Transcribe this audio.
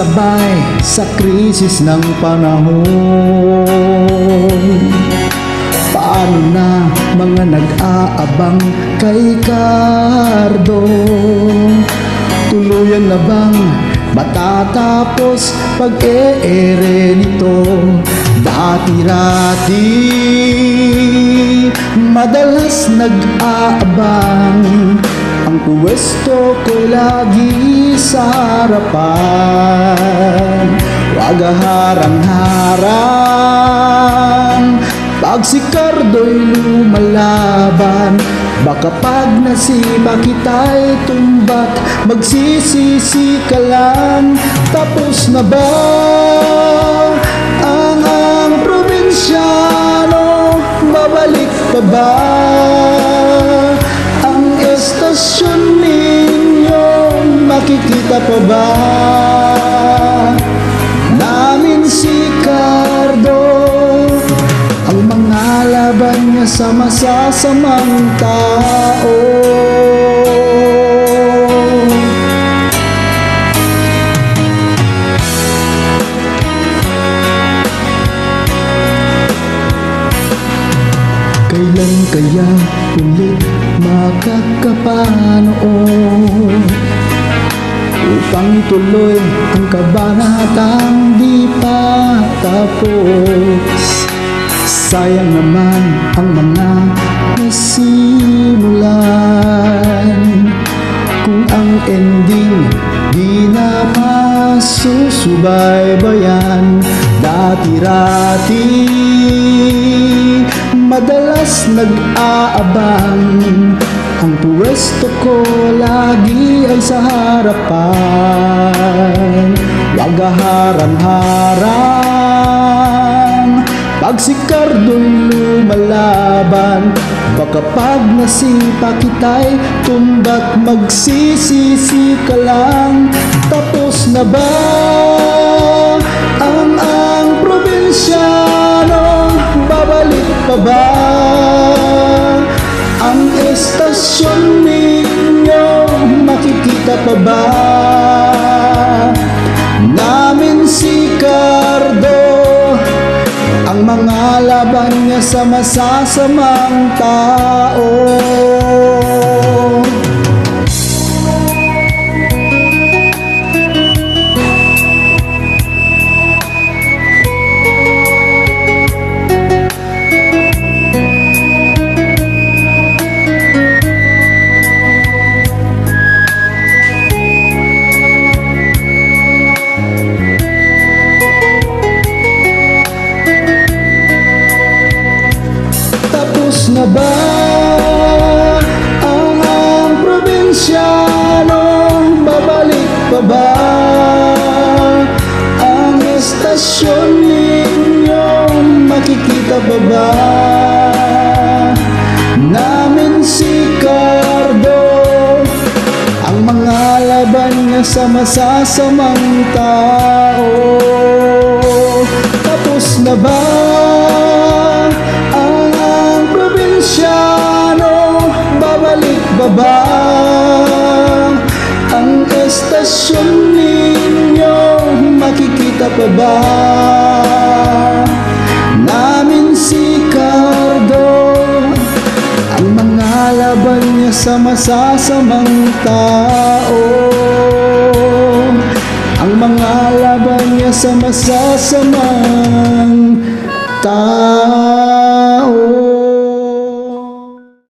Naisabay sa krisis ng panahon. Paano na mga nag-aabang kay Cardo? Tuluyan na bang matatapos pag-eere nito? Dati-rati Madalas nag-aabang Ang pwesto ko lagi sa harapan. Wag harang-harang. Pag si Cardo'y lumalaban Baka pag nasiba kita'y tumbak Magsisisi ka lang. Tapos na ba ang ang probinsyano Babalik pa ba ba? Namin si Cardo. Ang mga laban niya sa masasamang tao. Kailan kaya ulit makakapanood Upang ituloy ang kabanatang di pa tapos. Sayang naman ang mga nasimulan. Kung ang ending di na masusubaybayan Dati-rati Madalas nag-aabang. Ang pwesto ko lagi ay sa harapan. Wag harang-harang Pag si Cardo'y lumalaban Baka pag nasipa kita'y tumbat Magsisisi ka lang. Tapos na ba ang ang probinsyano Pa ba namin si Cardo. Ang mga laban niya sa masasamang tao Ba ang estasyon ninyo? Makikita pa ba namin si Cardo? Ang mga laban niya sa masasamang tao Tapos na ba ang probinsyano? Babalik ba ba estasyon ninyo? Makikita pa ba namin si Cardo? Ang mga laban niya sa masasamang tao Ang mga laban niya sa masasamang tao